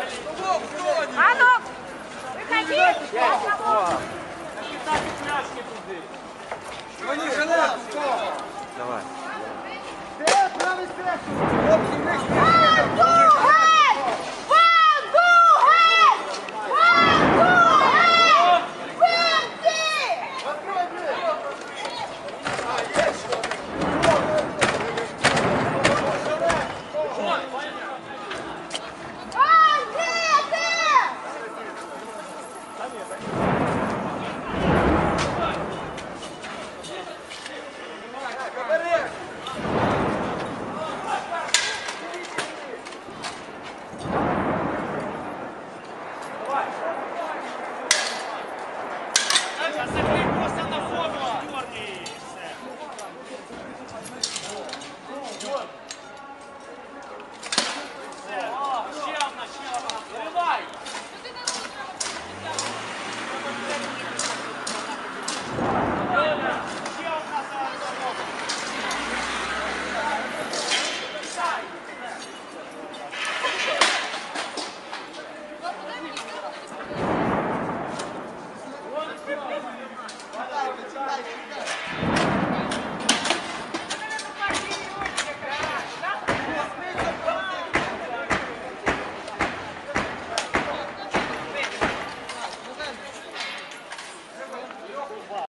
Анов, выходи! Ну не желаю, Давай. Вперед, правый спешку! Come on. Look.